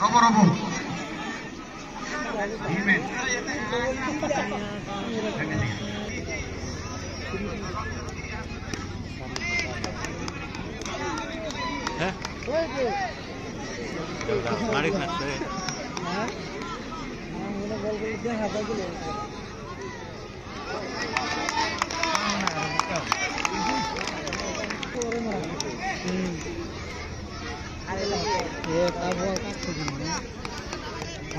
Robo, robo. Amen. গাড়ি খাচ্ছে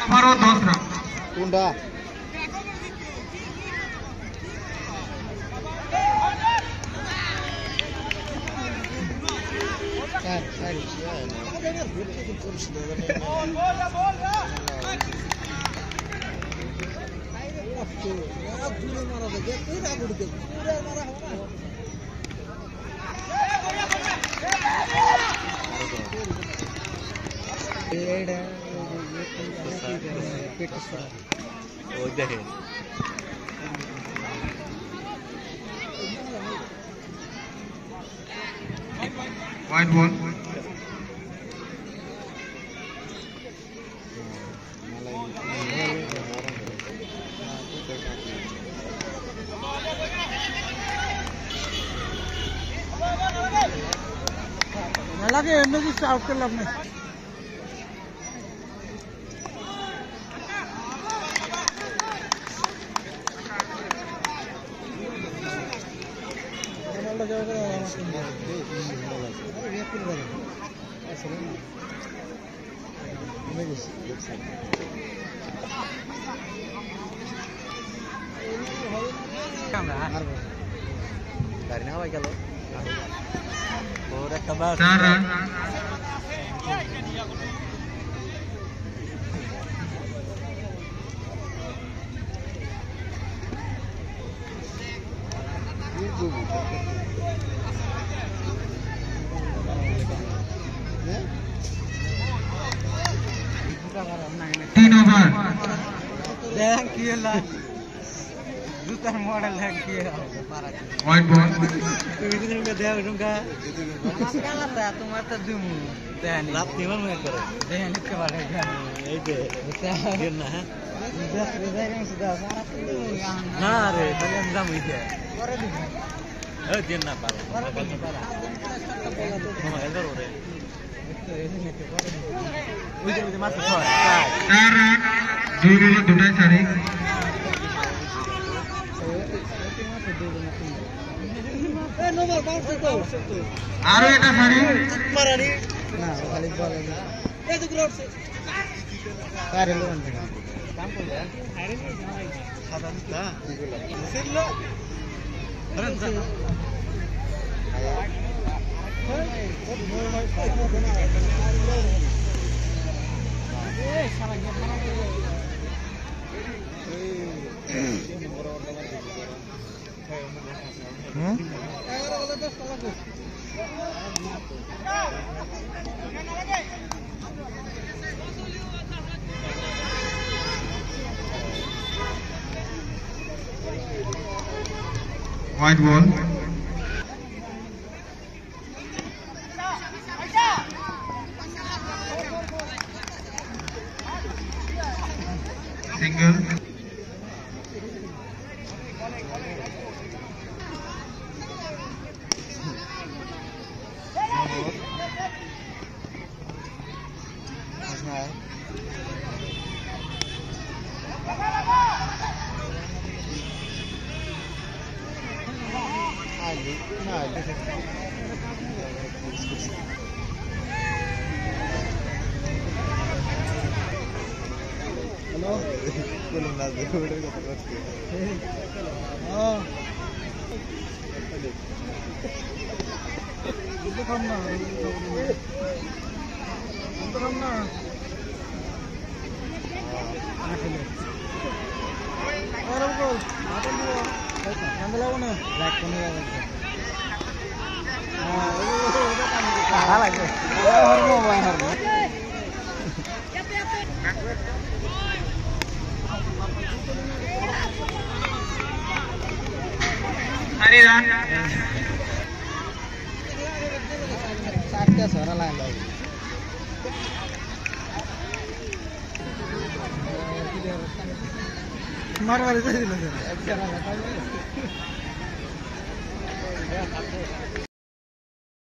कमरो दूसरा कुंडा Thank you. मारा देखिए पूरा गुड़ के पूरा मारा होगा पेड़ है पौधे है वाइट बॉल అలాగే ఎన్నో చూస్తే అవుట్ వెళ్ళాం Sarah Tino Bar. Thank you, lah. दूसरा मॉडल है कि पॉइंट पॉइंट तू इतने रुपए दे दूँगा नमस्कार था तुम्हारा तो दुम देन लाभ जीवन में करो देन इसके बारे में ये गिरना है सारा ना रे पहले और ए ना हम हो रहे दुटाई सारी আরও এটা শাড়ি? মারানি। না খালি বলে না। এই তো গ্লোভস আরে লোন কাম করলে আরে সাদা না সিল এই সারা গেট মারা White ball. Single. ഹലോ ആ ఉందరన్నా ఉందరన్నా అందులో ఉన్నా లేకుండా ला